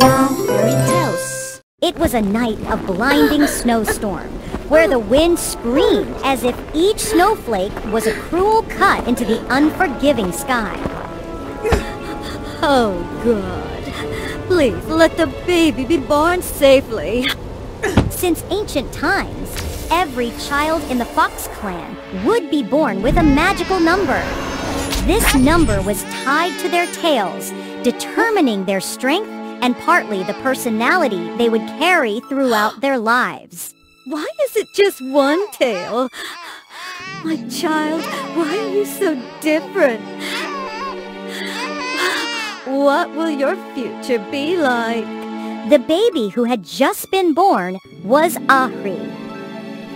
Fairy tales. It was a night of blinding snowstorm, where the wind screamed as if each snowflake was a cruel cut into the unforgiving sky. Oh, God. Please let the baby be born safely. Since ancient times, every child in the Fox clan would be born with a magical number. This number was tied to their tails, determining their strength and partly the personality they would carry throughout their lives. Why is it just one tail? My child, why are you so different? What will your future be like? The baby who had just been born was Ahri.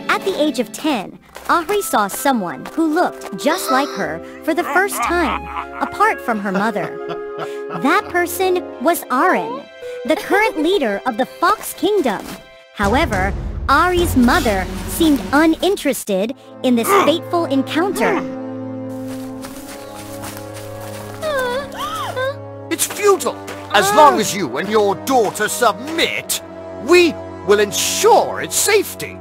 At the age of 10, Ahri saw someone who looked just like her for the first time, apart from her mother. That person was Arin, the current leader of the Fox Kingdom. However, Ari's mother seemed uninterested in this fateful encounter. It's futile. As long as you and your daughter submit, we will ensure its safety.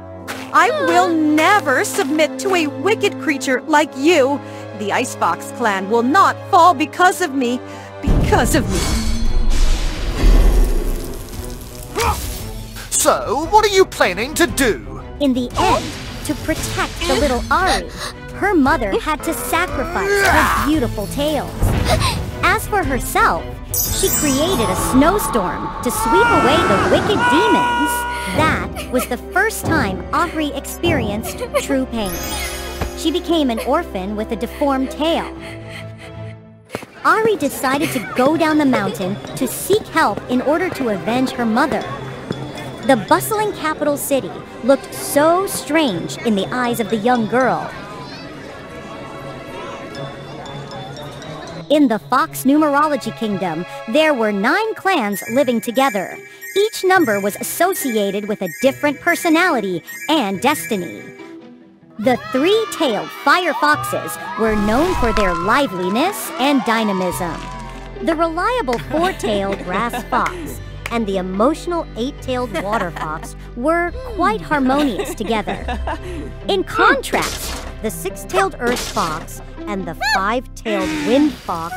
I will never submit to a wicked creature like you. The Ice Fox clan will not fall because of me. Because of me. So, what are you planning to do? In the end, to protect the little Ari, her mother had to sacrifice her beautiful tails. As for herself, she created a snowstorm to sweep away the wicked demons. That was the first time Ahri experienced true pain. She became an orphan with a deformed tail. Ari decided to go down the mountain to seek help in order to avenge her mother. The bustling capital city looked so strange in the eyes of the young girl. In the Fox Numerology Kingdom, there were nine clans living together. Each number was associated with a different personality and destiny. The three-tailed fire foxes were known for their liveliness and dynamism. The reliable four-tailed grass fox and the emotional eight-tailed water fox were quite harmonious together. In contrast, the six-tailed earth fox and the five-tailed wind fox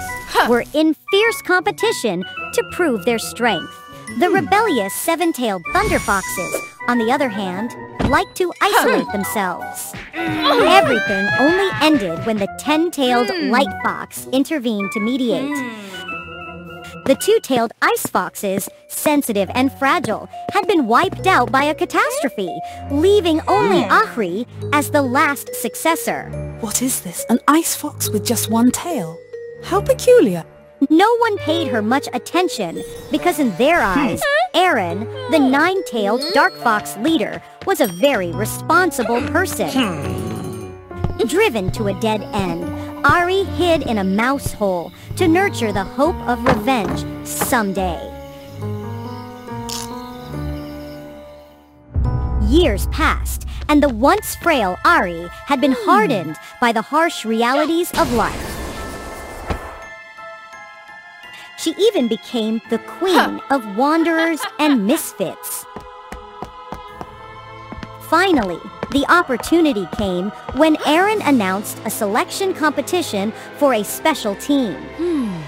were in fierce competition to prove their strength. The rebellious seven-tailed thunder foxes, on the other hand, like to isolate themselves. Everything only ended when the ten-tailed hmm. light fox intervened to mediate. Hmm. The two-tailed ice foxes, sensitive and fragile, had been wiped out by a catastrophe, leaving only hmm. Ahri as the last successor. What is this? An ice fox with just one tail? How peculiar. No one paid her much attention because in their hmm. eyes, Aaron, the hmm. nine-tailed dark fox leader, was a very responsible person. Hmm. Driven to a dead end, Ari hid in a mouse hole to nurture the hope of revenge someday. Years passed, and the once frail Ari had been hardened by the harsh realities of life. She even became the queen of wanderers and misfits. Finally, the opportunity came when Aaron announced a selection competition for a special team. Hmm.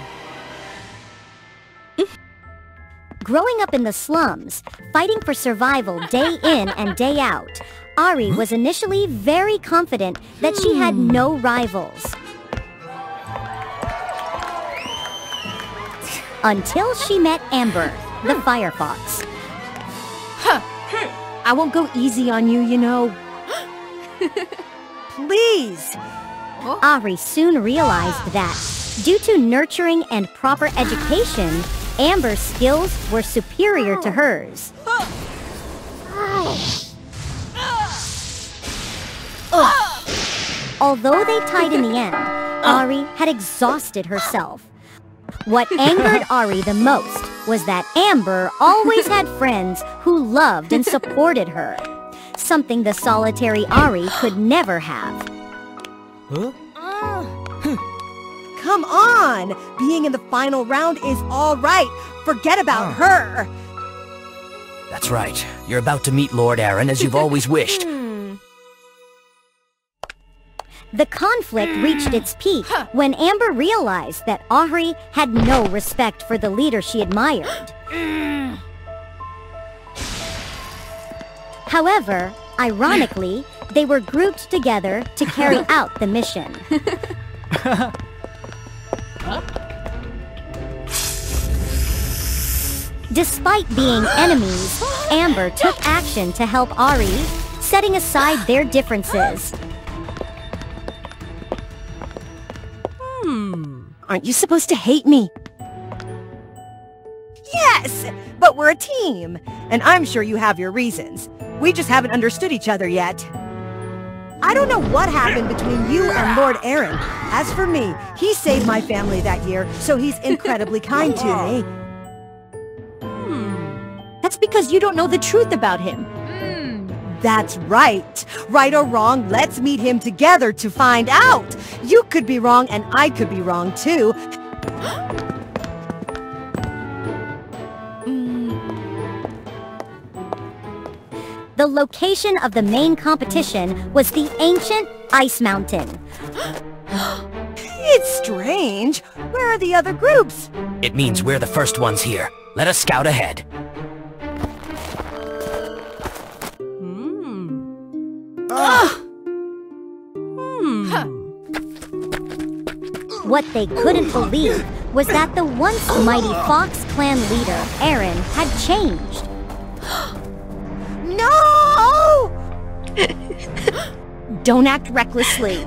Growing up in the slums, fighting for survival day in and day out, Ari hmm? was initially very confident that she had hmm. no rivals. Until she met Amber, the firefox. I won't go easy on you, you know. Please. Ari soon realized that, due to nurturing and proper education, Amber's skills were superior to hers. Although they tied in the end, Ari had exhausted herself. What angered Ari the most was that Amber always had friends who loved and supported her, something the solitary Ari could never have. Huh? Ah. Come on! Being in the final round is all right. Forget about ah. her. That's right. You're about to meet Lord Aaron as you've always wished. The conflict reached its peak when Amber realized that Ahri had no respect for the leader she admired. Mm. However, ironically, they were grouped together to carry out the mission. Despite being enemies, Amber took action to help Ari, setting aside their differences. Aren't you supposed to hate me? Yes, but we're a team, and I'm sure you have your reasons. We just haven't understood each other yet. I don't know what happened between you and Lord Aaron. As for me, he saved my family that year, so he's incredibly kind to me. Hmm. That's because you don't know the truth about him. That's right. Right or wrong, let's meet him together to find out. You could be wrong and I could be wrong too. The location of the main competition was the ancient Ice Mountain. It's strange. Where are the other groups? It means we're the first ones here. Let us scout ahead. Hmm. What they couldn't believe was that the once mighty Fox clan leader, Aaron, had changed. No! Don't act recklessly.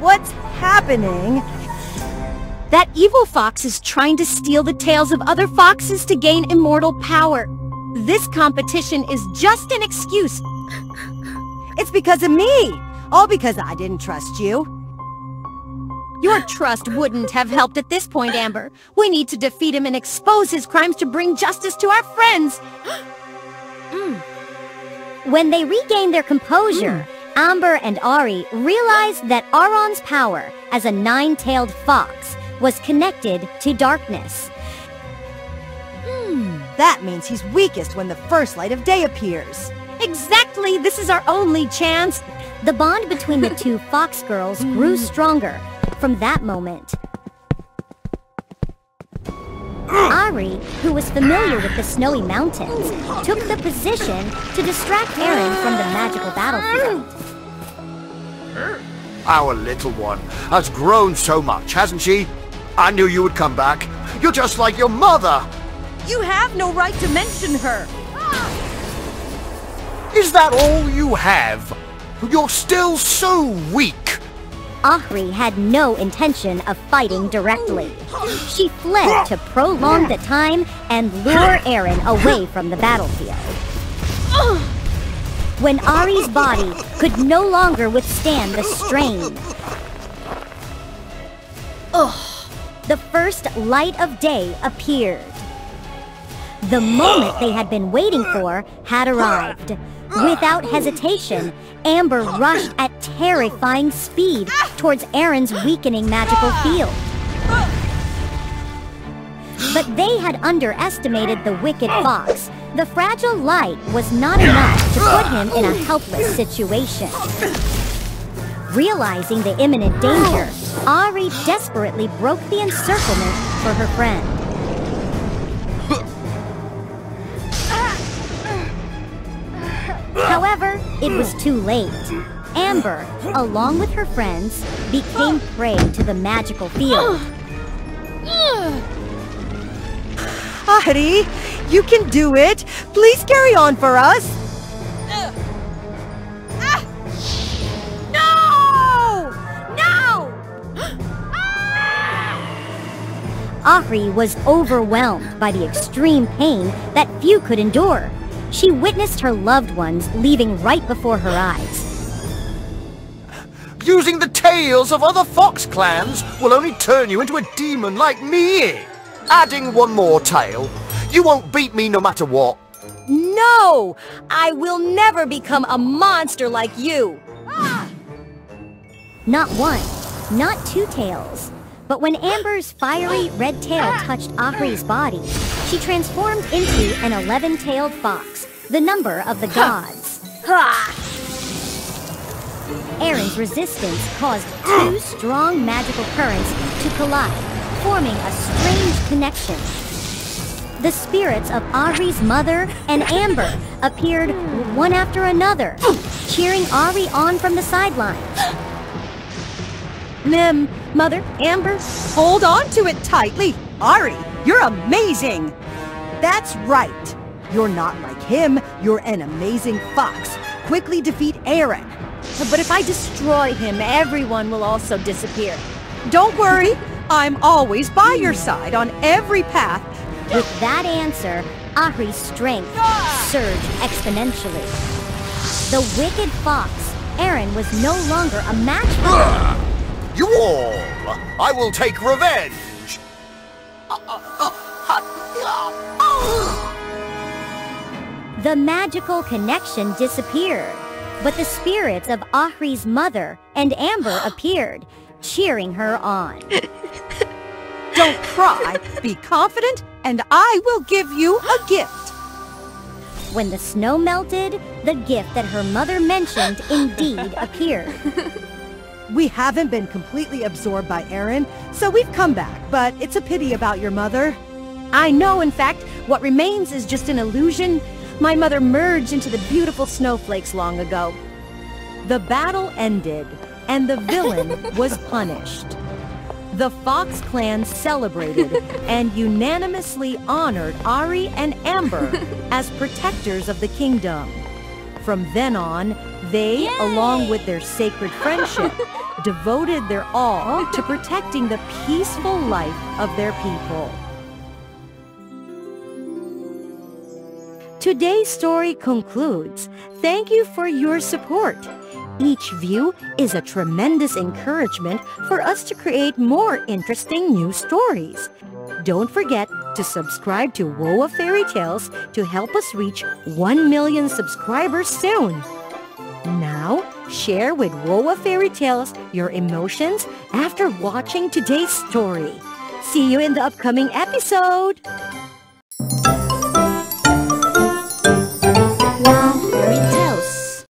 What's happening? That evil fox is trying to steal the tails of other foxes to gain immortal power. This competition is just an excuse. It's because of me. All because I didn't trust you. Your trust wouldn't have helped at this point, Amber. We need to defeat him and expose his crimes to bring justice to our friends. Hmm. When they regained their composure, hmm. Amber and Ari realized that Aaron's power as a nine-tailed fox was connected to darkness. Hmm, that means he's weakest when the first light of day appears. Exactly! This is our only chance. The bond between the two fox girls hmm. grew stronger from that moment. Ari, who was familiar with the snowy mountains, oh, took the position to distract Aaron from the magical battlefield. Our little one has grown so much, hasn't she? I knew you would come back. You're just like your mother. You have no right to mention her. Is that all you have? You're still so weak. Ahri had no intention of fighting directly. She fled to prolong the time and lure Aaron away from the battlefield. When Ari's body could no longer withstand the strain, the first light of day appeared. The moment they had been waiting for had arrived. Without hesitation, Amber rushed at terrifying speed towards Aaron's weakening magical field. But they had underestimated the wicked fox. The fragile light was not enough to put him in a helpless situation. Realizing the imminent danger, Ari desperately broke the encirclement for her friend. However, it was too late. Amber, along with her friends, became prey to the magical field. Ahri, you can do it. Please carry on for us. Ahri was overwhelmed by the extreme pain that few could endure. She witnessed her loved ones leaving right before her eyes. Using the tails of other fox clans will only turn you into a demon like me. Adding one more tail, you won't beat me no matter what. No! I will never become a monster like you! Not one, not two tails. But when Amber's fiery red tail touched Ahri's body, she transformed into an 11-tailed fox, the number of the gods. Aaron's resistance caused two strong magical currents to collide, forming a strange connection. The spirits of Ahri's mother and Amber appeared one after another, cheering Ahri on from the sidelines. Mem, Mother, Amber, hold on to it tightly. Ahri, you're amazing! That's right. You're not like him. You're an amazing fox. Quickly defeat Aaron. But if I destroy him, everyone will also disappear. Don't worry. I'm always by your side on every path. With that answer, Ahri's strength surged exponentially. The wicked fox, Aaron was no longer a match for him. You all! I will take revenge! The magical connection disappeared, but the spirits of Ahri's mother and Amber appeared, cheering her on. Don't cry. Be confident, and I will give you a gift. When the snow melted, the gift that her mother mentioned indeed appeared. We haven't been completely absorbed by Aaron, so we've come back, but it's a pity about your mother. I know, in fact, what remains is just an illusion. My mother merged into the beautiful snowflakes long ago. The battle ended, and the villain was punished. The Fox clan celebrated and unanimously honored Ari and Amber as protectors of the kingdom. From then on, they, along with their sacred friendship, devoted their all oh. to protecting the peaceful life of their people. Today's story concludes. Thank you for your support. Each view is a tremendous encouragement for us to create more interesting new stories. Don't forget to subscribe to Woa Fairy Tales to help us reach 1 million subscribers soon. Share with Woa Fairy Tales your emotions after watching today's story. See you in the upcoming episode! Wow Fairy Tales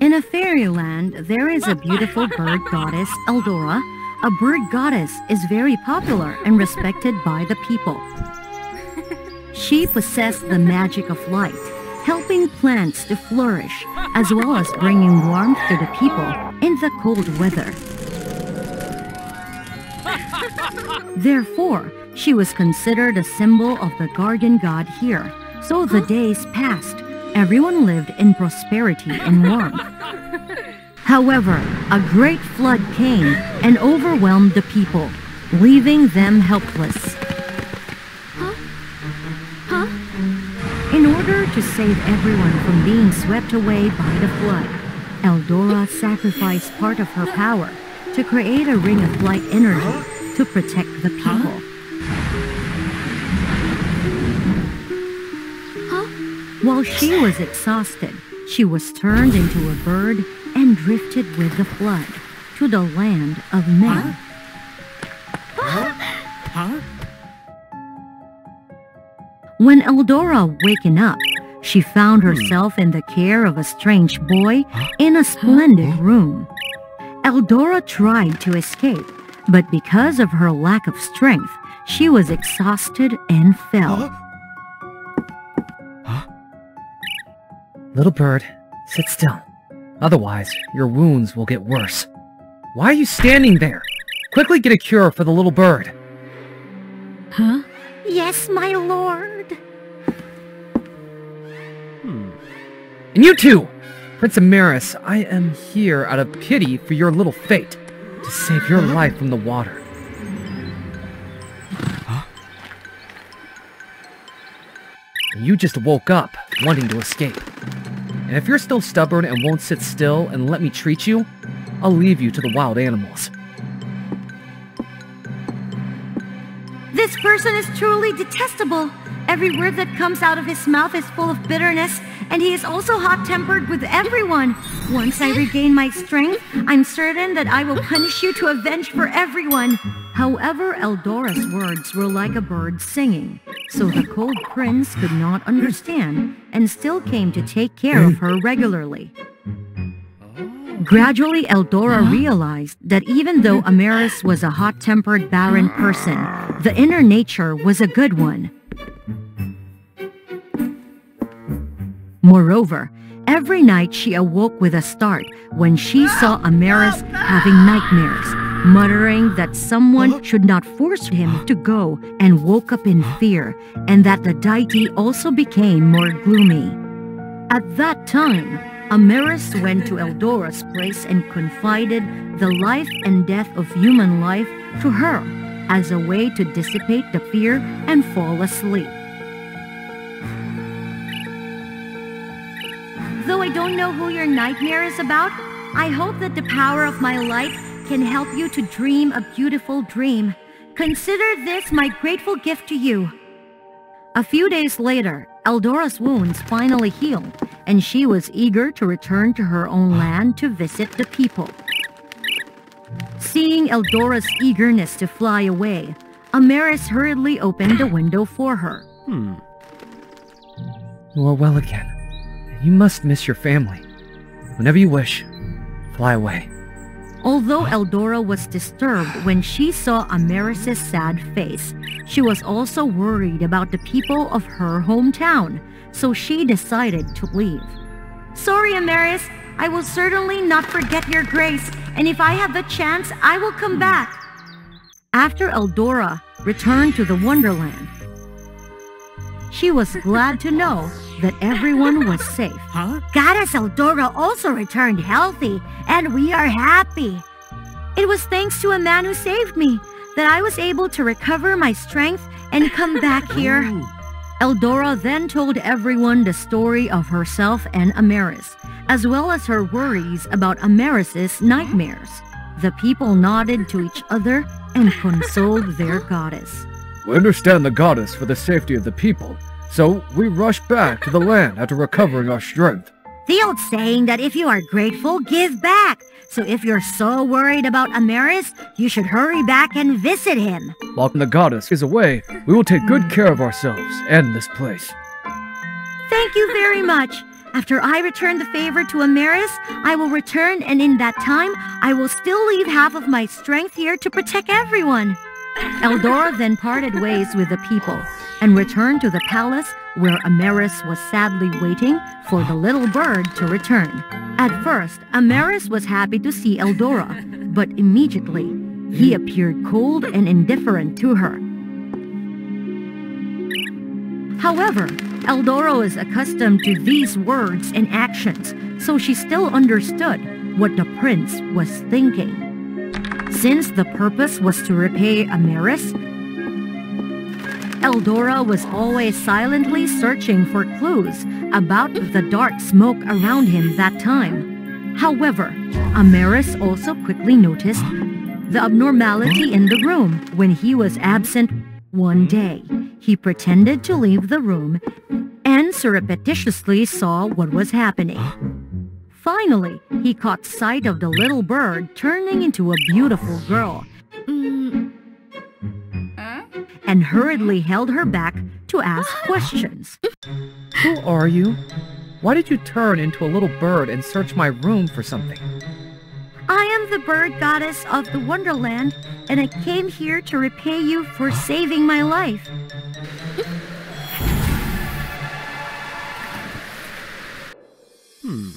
In a fairyland, there is a beautiful bird goddess, Eldora. A bird goddess is very popular and respected by the people. She possessed the magic of light, helping plants to flourish, as well as bringing warmth to the people in the cold weather. Therefore, she was considered a symbol of the guardian god here. So the days passed. Everyone lived in prosperity and warmth. However, a great flood came and overwhelmed the people, leaving them helpless. Order to save everyone from being swept away by the flood, Eldora sacrificed part of her power to create a ring of light energy to protect the people. While she was exhausted, she was turned into a bird and drifted with the flood to the land of men. When Eldora wakened up, she found hmm. herself in the care of a strange boy in a splendid room. Eldora tried to escape, but because of her lack of strength, she was exhausted and fell. Little bird, sit still. Otherwise, your wounds will get worse. Why are you standing there? Quickly get a cure for the little bird. Huh? Yes, my lord. Hmm. And you too! Prince Amaris, I am here out of pity for your little fate, to save your life from the water. Huh? You just woke up, wanting to escape. And if you're still stubborn and won't sit still and let me treat you, I'll leave you to the wild animals. This person is truly detestable. Every word that comes out of his mouth is full of bitterness, and he is also hot-tempered with everyone. Once I regain my strength, I'm certain that I will punish you to avenge for everyone. However, Eldora's words were like a bird singing, so the cold prince could not understand and still came to take care of her regularly. Gradually, Eldora realized that even though Ameris was a hot-tempered, barren person, the inner nature was a good one. Moreover, every night she awoke with a start when she saw Ameris having nightmares, muttering that someone should not force him to go and woke up in fear, and that the deity also became more gloomy. At that time, Ameris went to Eldora's place and confided the life and death of human life to her as a way to dissipate the fear and fall asleep. Though I don't know who your nightmare is about, I hope that the power of my light can help you to dream a beautiful dream. Consider this my grateful gift to you. A few days later, Eldora's wounds finally healed, and she was eager to return to her own land to visit the people. Seeing Eldora's eagerness to fly away, Ameris hurriedly opened the window for her. Hmm. You are well again. You must miss your family. Whenever you wish, fly away. Although Eldora was disturbed when she saw Ameris' sad face, she was also worried about the people of her hometown, so she decided to leave. Sorry, Ameris. I will certainly not forget your grace, and if I have the chance, I will come back. After Eldora returned to the Wonderland, she was glad to know that everyone was safe. Goddess Eldora also returned healthy, and we are happy. It was thanks to a man who saved me that I was able to recover my strength and come back here. Eldora then told everyone the story of herself and Amaris, as well as her worries about Ameris' nightmares. The people nodded to each other and consoled their goddess. We understand the goddess for the safety of the people, so we rush back to the land after recovering our strength. The old saying that if you are grateful, give back. So if you're so worried about Amaris, you should hurry back and visit him. While the goddess is away, we will take good care of ourselves and this place. Thank you very much. After I return the favor to Amaris, I will return and in that time, I will still leave half of my strength here to protect everyone. Eldora then parted ways with the people and returned to the palace where Ameris was sadly waiting for the little bird to return. At first, Ameris was happy to see Eldora, but immediately he appeared cold and indifferent to her. However, Eldora was accustomed to these words and actions, so she still understood what the prince was thinking. Since the purpose was to repay Amaris, Eldora was always silently searching for clues about the dark smoke around him that time. However, Amaris also quickly noticed the abnormality in the room when he was absent one day. He pretended to leave the room and surreptitiously saw what was happening. Finally, he caught sight of the little bird turning into a beautiful girl mm. and hurriedly held her back to ask questions. Who are you? Why did you turn into a little bird and search my room for something? I am the bird goddess of the Wonderland, and I came here to repay you for saving my life. Hmm.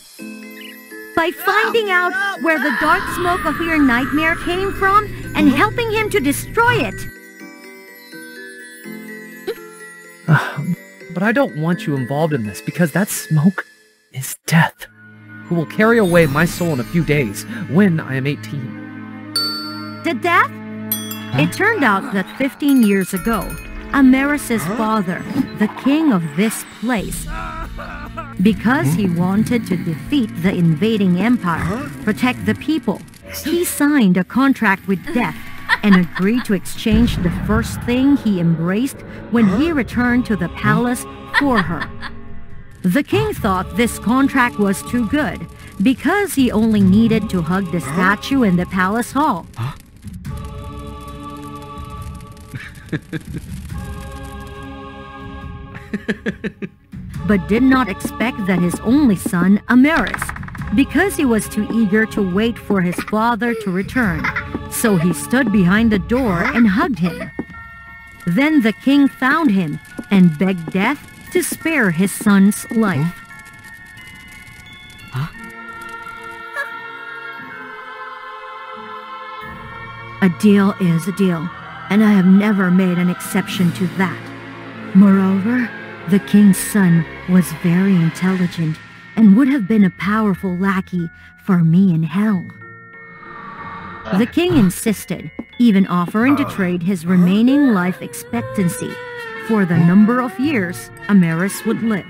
By finding out where the dark smoke of your nightmare came from and helping him to destroy it. But I don't want you involved in this because that smoke is death, who will carry away my soul in a few days when I am 18. The death? It turned out that 15 years ago, Ameris' father, the king of this place, because he wanted to defeat the invading empire, protect the people, he signed a contract with death and agreed to exchange the first thing he embraced when he returned to the palace for her. The king thought this contract was too good because he only needed to hug the statue in the palace hall. but did not expect that his only son, Ameris, because he was too eager to wait for his father to return. So he stood behind the door and hugged him. Then the king found him and begged death to spare his son's life. A deal is a deal, and I have never made an exception to that. Moreover, the king's son was very intelligent and would have been a powerful lackey for me in hell. The king insisted, even offering to trade his remaining life expectancy for the number of years Amaris would live.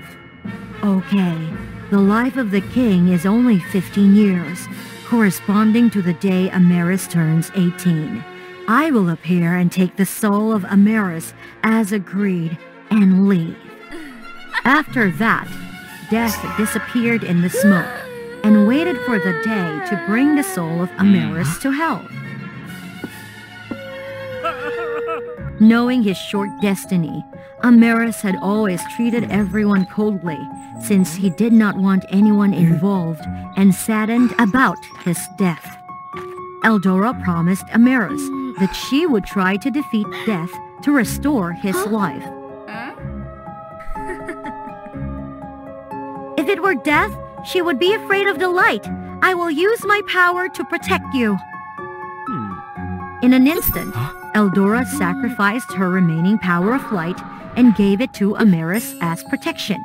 Okay, the life of the king is only 15 years, corresponding to the day Amaris turns 18. I will appear and take the soul of Amaris as agreed and leave. After that, Death disappeared in the smoke and waited for the day to bring the soul of Ameris mm-hmm. to hell. Knowing his short destiny, Ameris had always treated everyone coldly since he did not want anyone involved and saddened about his death. Eldora promised Ameris that she would try to defeat death to restore his life. If it were death, she would be afraid of the light. I will use my power to protect you. Hmm. In an instant, Eldora sacrificed her remaining power of light and gave it to Amaris as protection.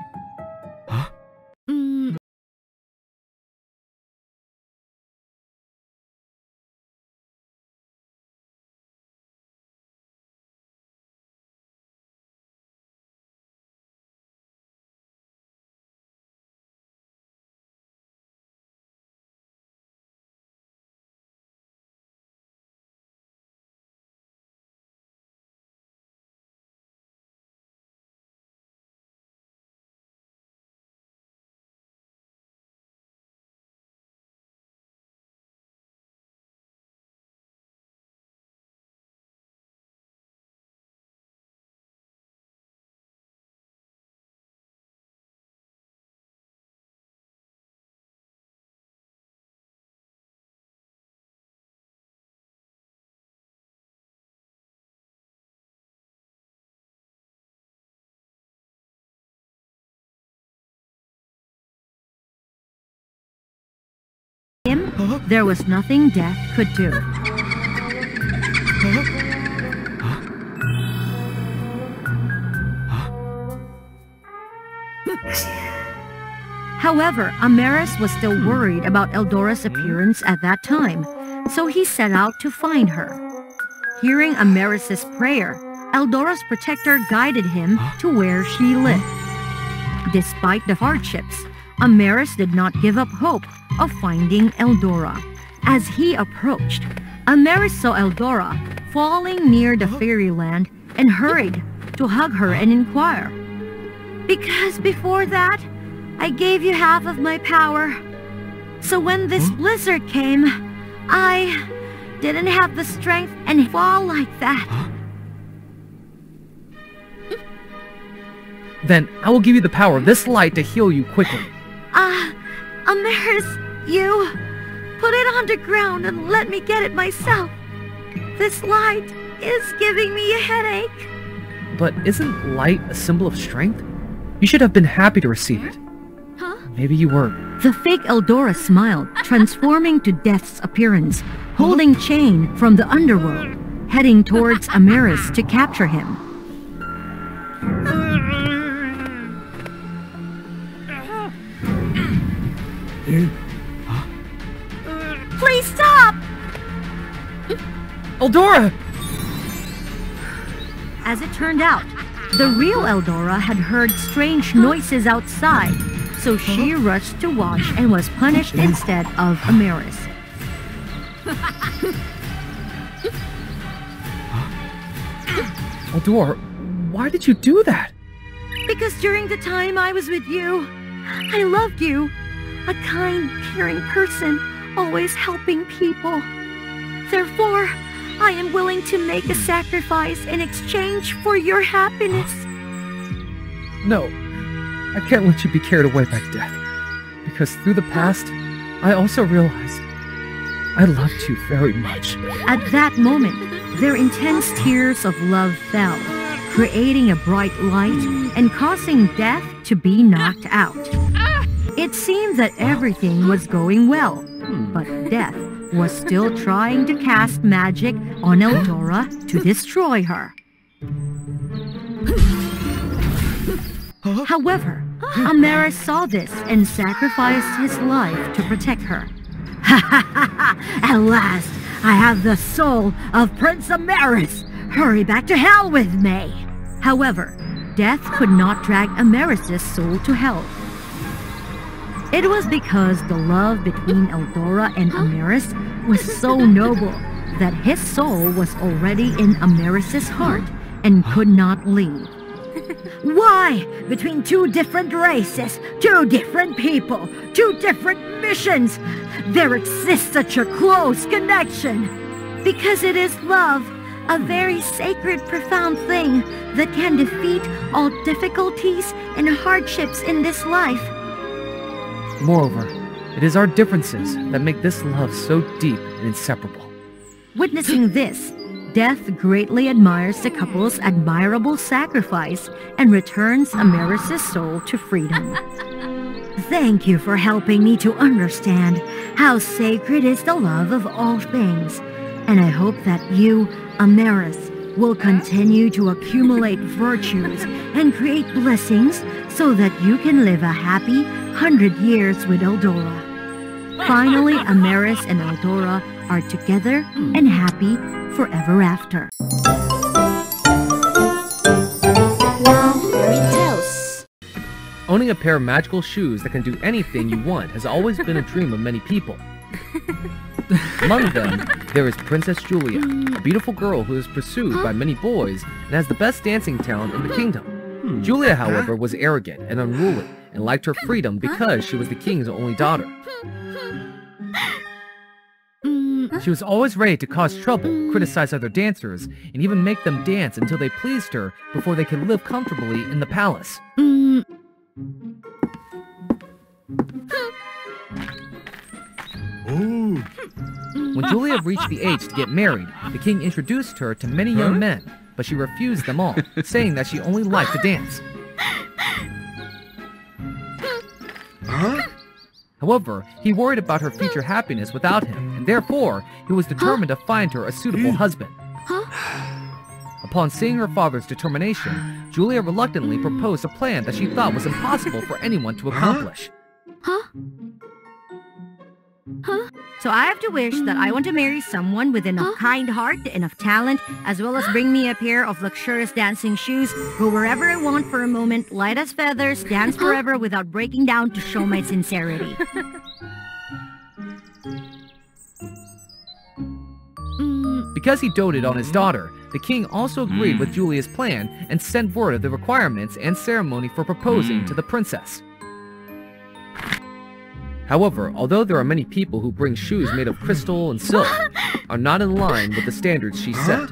Him, there was nothing death could do. However, Amaris was still worried about Eldora's appearance at that time, so he set out to find her. Hearing Ameris' prayer, Eldora's protector guided him to where she lived. Despite the hardships, Ameris did not give up hope of finding Eldora. As he approached, Ameris saw Eldora falling near the fairyland and hurried to hug her and inquire. Because before that, I gave you half of my power. So when this blizzard came, I didn't have the strength and fall like that. Then I will give you the power of this light to heal you quickly. Ah, Ameris, you put it on the ground and let me get it myself. This light is giving me a headache. But isn't light a symbol of strength? You should have been happy to receive it. Huh? Maybe you weren't. The fake Eldora smiled, transforming to Death's appearance, holding Chain from the underworld, heading towards Ameris to capture him. Please stop! Eldora! As it turned out, the real Eldora had heard strange noises outside, so she rushed to watch and was punished instead of Amaris. Eldora, why did you do that? Because during the time I was with you, I loved you. A kind, caring person, always helping people. Therefore, I am willing to make a sacrifice in exchange for your happiness. No, I can't let you be carried away by death. Because through the past, I also realized I loved you very much. At that moment, their intense tears of love fell, creating a bright light and causing Death to be knocked out. It seemed that everything was going well, but Death was still trying to cast magic on Eldora to destroy her. However, Amaris saw this and sacrificed his life to protect her. At last, I have the soul of Prince Amaris. Hurry back to hell with me. However, death could not drag Amaris' soul to hell. It was because the love between Eldora and Amaris was so noble that his soul was already in Amaris' heart and could not leave. Why? Between two different races, two different people, two different missions, there exists such a close connection. Because it is love, a very sacred, profound thing that can defeat all difficulties and hardships in this life. Moreover, it is our differences that make this love so deep and inseparable. Witnessing this, Death greatly admires the couple's admirable sacrifice and returns Amaris' soul to freedom. Thank you for helping me to understand how sacred is the love of all things, and I hope that you, Amaris, will continue to accumulate virtues and create blessings so that you can live a happy hundred years with Eldora. Finally, Amaris and Eldora are together and happy forever after. Fairy tales. Owning a pair of magical shoes that can do anything you want has always been a dream of many people. Among them, there is Princess Julia, a beautiful girl who is pursued by many boys and has the best dancing talent in the kingdom. Hmm. Julia, however, was arrogant and unruly and liked her freedom because she was the king's only daughter. She was always ready to cause trouble, criticize other dancers, and even make them dance until they pleased her before they could live comfortably in the palace. When Julia reached the age to get married, the king introduced her to many young men, but she refused them all, saying that she only liked to dance. However, he worried about her future happiness without him, and therefore, he was determined to find her a suitable hmm. husband. Upon seeing her father's determination, Julia reluctantly hmm. proposed a plan that she thought was impossible for anyone to accomplish. So I have to wish that I want to marry someone with enough kind heart, enough talent, as well as bring me a pair of luxurious dancing shoes, go wherever I want for a moment, light as feathers, dance forever without breaking down to show my sincerity. Mm. Because he doted on his mm. daughter, the king also agreed with mm. Julia's plan and sent word of the requirements and ceremony for proposing to the princess. However, although there are many people who bring shoes made of crystal and silk, are not in line with the standards she set.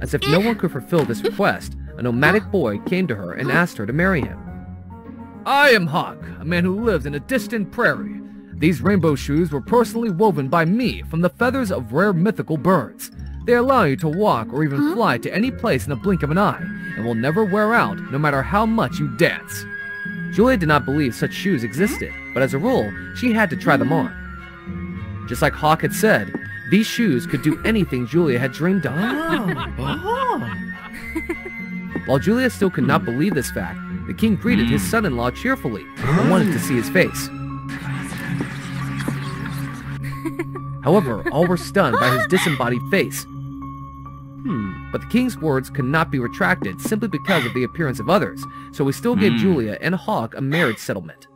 As if no one could fulfill this request, a nomadic boy came to her and asked her to marry him. I am Hawk, a man who lives in a distant prairie. These rainbow shoes were personally woven by me from the feathers of rare mythical birds. They allow you to walk or even fly to any place in the blink of an eye, and will never wear out no matter how much you dance. Julia did not believe such shoes existed, but as a rule, she had to try them on. Just like Hawk had said, these shoes could do anything Julia had dreamed of. Oh. While Julia still could not believe this fact, the king greeted his hmm. son-in-law cheerfully and wanted to see his face. However, all were stunned by his disembodied face. Hmm. But the king's words could not be retracted simply because of the appearance of others, so he still gave hmm. Julia and Hawk a marriage settlement.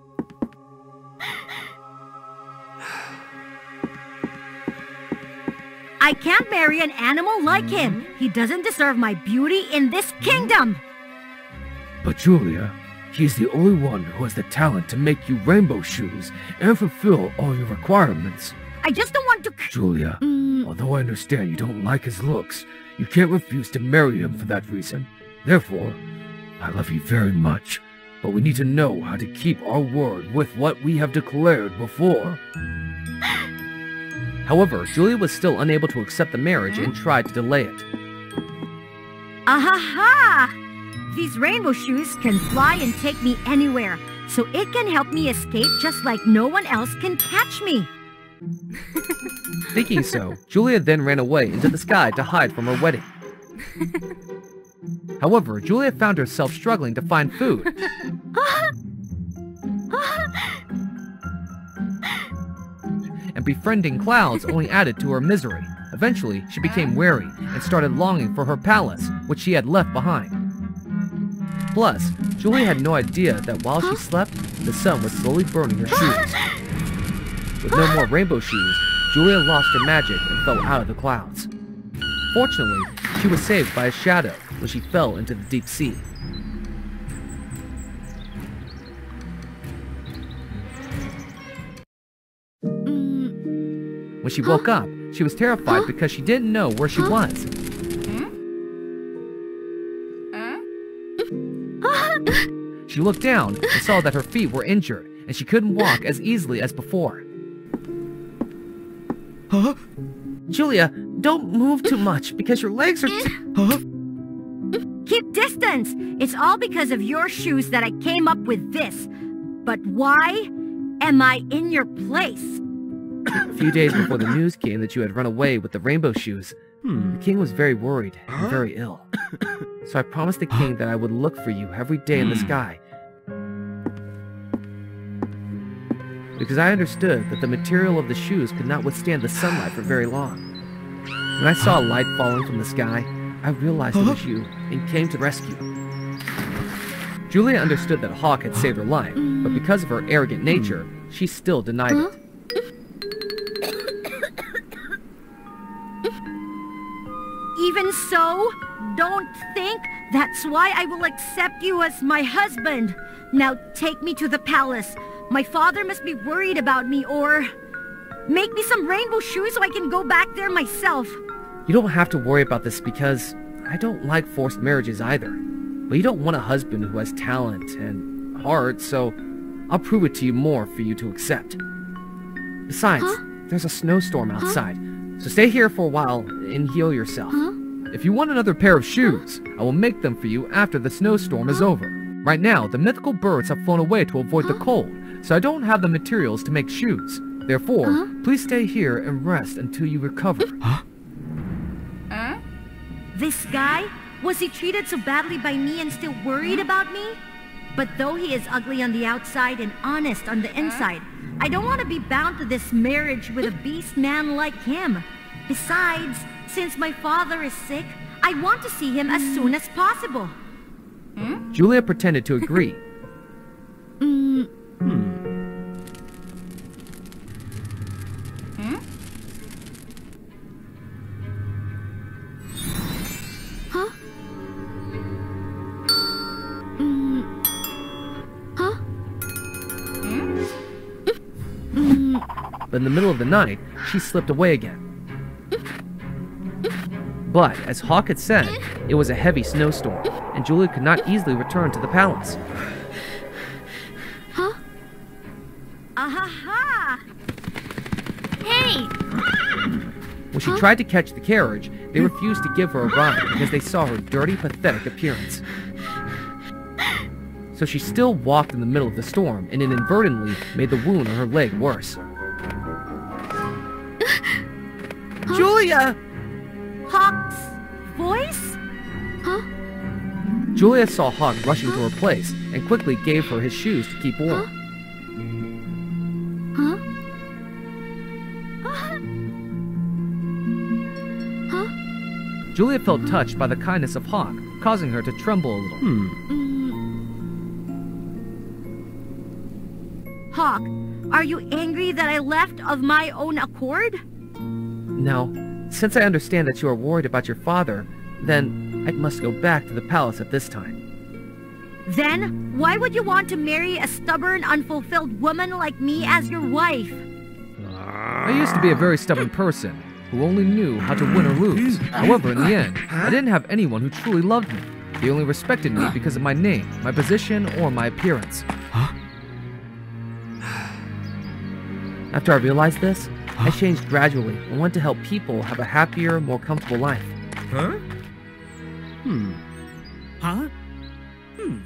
I can't marry an animal like him. He doesn't deserve my beauty in this kingdom. But Julia, he's the only one who has the talent to make you rainbow shoes and fulfill all your requirements. I just don't want to... Julia, mm. although I understand you don't like his looks, you can't refuse to marry him for that reason. Therefore, I love you very much, but we need to know how to keep our word with what we have declared before. However, Julia was still unable to accept the marriage and tried to delay it. Ahaha! These rainbow shoes can fly and take me anywhere, so it can help me escape just like no one else can catch me. Thinking so, Julia then ran away into the sky to hide from her wedding. However, Julia found herself struggling to find food. and befriending clouds only added to her misery. Eventually, she became weary and started longing for her palace, which she had left behind. Plus, Julia had no idea that while she slept, the sun was slowly burning her shoes. With no more rainbow shoes, Julia lost her magic and fell out of the clouds. Fortunately, she was saved by a shadow when she fell into the deep sea. When she woke up, she was terrified because she didn't know where she was. She looked down and saw that her feet were injured and she couldn't walk as easily as before. Huh? Julia, don't move too much because your legs are huh? Keep distance! It's all because of your shoes that I came up with this. But why am I in your place? A few days before the news came that you had run away with the rainbow shoes, hmm. the king was very worried and very ill. So I promised the king that I would look for you every day in the hmm. sky. Because I understood that the material of the shoes could not withstand the sunlight for very long. When I saw a light falling from the sky, I realized it was you and came to rescue. Julia understood that Hawk had saved her life, but mm. because of her arrogant nature, she still denied it. So, don't think that's why I will accept you as my husband. Now take me to the palace. My father must be worried about me or... Make me some rainbow shoes so I can go back there myself. You don't have to worry about this because I don't like forced marriages either. But you don't want a husband who has talent and heart, so I'll prove it to you more for you to accept. Besides, there's a snowstorm outside, so stay here for a while and heal yourself. If you want another pair of shoes, I will make them for you after the snowstorm is over. Right now, the mythical birds have flown away to avoid the cold, so I don't have the materials to make shoes. Therefore, please stay here and rest until you recover. Huh? huh? This guy? Was he treated so badly by me and still worried about me? But though he is ugly on the outside and honest on the inside, I don't want to be bound to this marriage with a beast man like him. Besides, since my father is sick, I want to see him as hmm. soon as possible. Hmm? Julia pretended to agree. Hmm? But in the middle of the night, she slipped away again. But, as Hawk had said, it was a heavy snowstorm, and Julia could not easily return to the palace. Huh? Ahaha! Hey! When she tried to catch the carriage, they refused to give her a ride because they saw her dirty, pathetic appearance. So she still walked in the middle of the storm and inadvertently made the wound on her leg worse. Julia! Hawk's voice? Huh? Julia saw Hawk rushing to her place and quickly gave her his shoes to keep warm. Huh? Huh? huh? Julia felt touched by the kindness of Hawk, causing her to tremble a little. Hmm. Mm. Hawk, are you angry that I left of my own accord? No, since I understand that you are worried about your father, then I must go back to the palace at this time. Then, why would you want to marry a stubborn, unfulfilled woman like me as your wife? I used to be a very stubborn person who only knew how to win or lose. However, in the end, I didn't have anyone who truly loved me. They only respected me because of my name, my position, or my appearance. After I realized this, I changed gradually and want to help people have a happier, more comfortable life. Huh? Hmm. Huh? Hmm.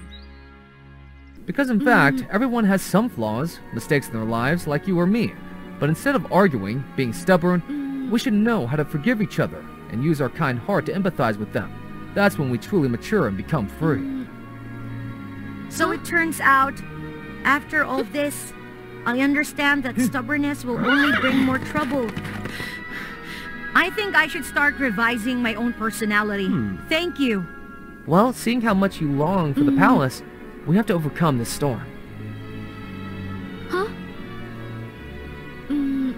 Because in fact, everyone has some flaws, mistakes in their lives, like you or me. But instead of arguing, being stubborn, we should know how to forgive each other and use our kind heart to empathize with them. That's when we truly mature and become free. So it turns out, after all this, I understand that hmm. stubbornness will only bring more trouble. I think I should start revising my own personality. Hmm. Thank you. Well, seeing how much you long for the hmm. palace, we have to overcome this storm. Huh? Mm.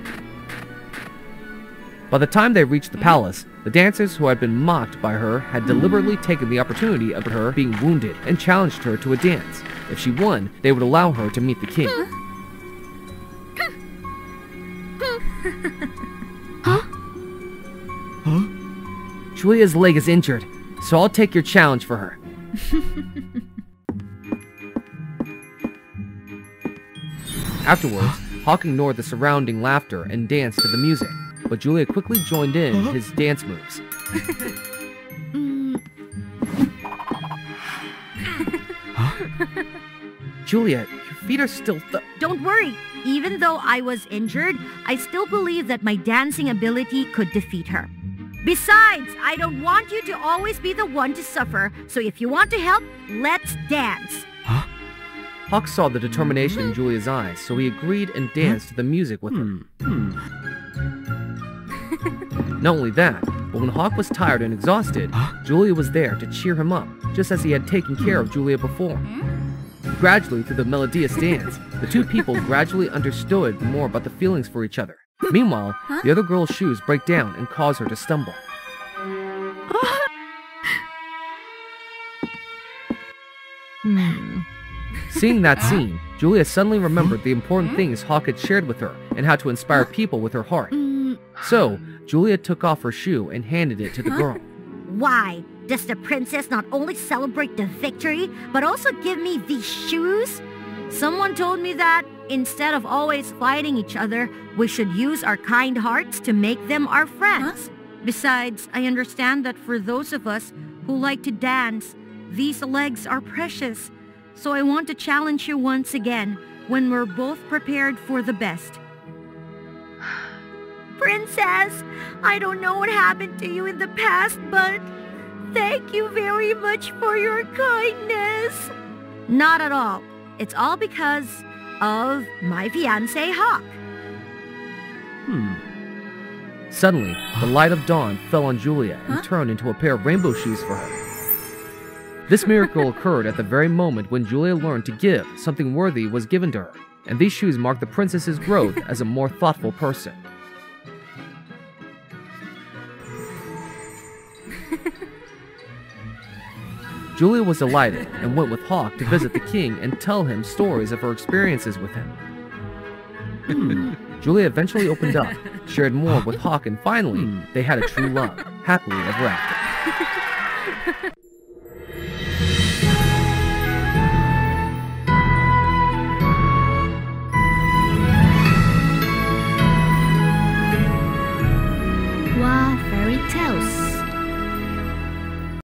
By the time they reached the palace, the dancers who had been mocked by her had deliberately taken the opportunity of her being wounded and challenged her to a dance. If she won, they would allow her to meet the king. Julia's leg is injured, so I'll take your challenge for her. Afterwards, Hawk ignored the surrounding laughter and danced to the music, but Julia quickly joined in his dance moves. Julia, your feet are still th- Don't worry. Even though I was injured, I still believe that my dancing ability could defeat her. Besides, I don't want you to always be the one to suffer, so if you want to help, let's dance. Huh? Hawk saw the determination in Julia's eyes, so he agreed and danced to the music with her. Hmm. Hmm. Not only that, but when Hawk was tired and exhausted, Julia was there to cheer him up, just as he had taken care of hmm. Julia before. Gradually, through the melodious dance, the two people gradually understood more about the feelings for each other. Meanwhile, the other girl's shoes break down and cause her to stumble. Hmm. Seeing that scene, Julia suddenly remembered the important things Hawk had shared with her and how to inspire people with her heart. Mm. So, Julia took off her shoe and handed it to the girl. Why? Does the princess not only celebrate the victory, but also give me these shoes? Someone told me that instead of always fighting each other, we should use our kind hearts to make them our friends. Besides, I understand that for those of us who like to dance, these legs are precious. So I want to challenge you once again when we're both prepared for the best. Princess, I don't know what happened to you in the past, but thank you very much for your kindness. Not at all. It's all because of my fiancé Hawk. Hmm. Suddenly, the light of dawn fell on Julia and turned into a pair of rainbow shoes for her. This miracle occurred at the very moment when Julia learned to give, something worthy was given to her, and these shoes marked the princess's growth as a more thoughtful person. Julia was delighted and went with Hawk to visit the king and tell him stories of her experiences with him. Hmm. Julia eventually opened up, shared more with Hawk, and finally, hmm. they had a true love, happily ever after.